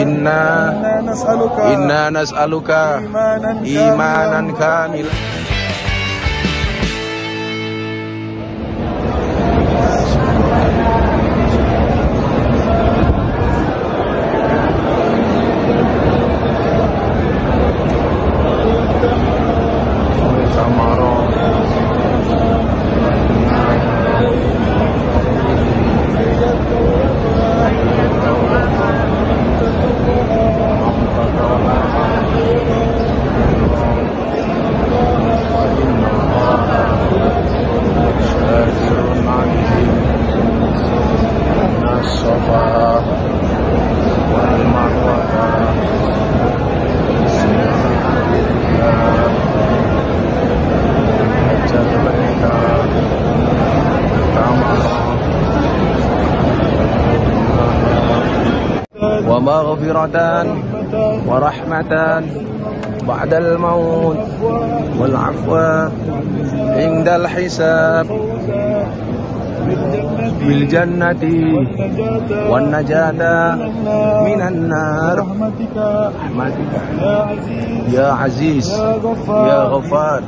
Inna nas'aluka Inna nas'aluka imanan kamilan ومغفرة ورحمة بعد الموت والعفو عند الحساب بالجنة والنجاة من النار رحمتك يا عزيز يا غفار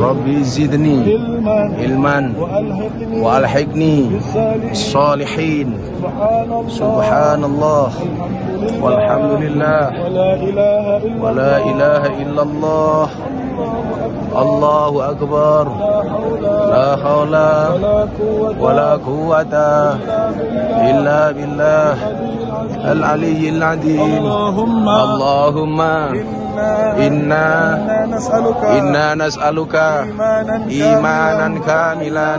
ربي زدني علما والحقني الصالحين سبحان الله والحمد لله ولا اله الا الله الله Allahu Akbar La khawla wa billah Al-Aliyyil Adim Allahumma Inna Inna nas'aluka Imanan kamilan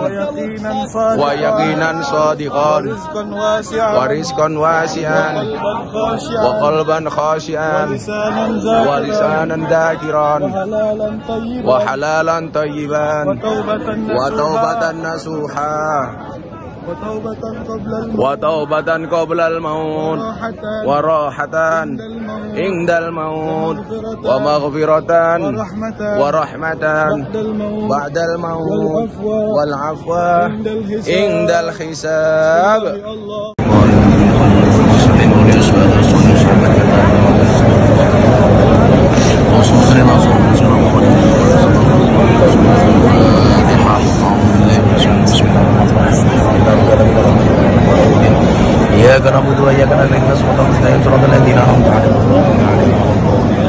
Wa yakinan sadiqan Wa rizkan wasian Wa qalban khasian Wa amalan tayyiban wa taubatan nasuha wa taubatan qablal maut wa rahatan indal maut wa maghfiratan wa rahmatan ba'dal maut wal afwa indal hisab wa iyyaka na'budu wa iyyaka nasta'in surat al-ladina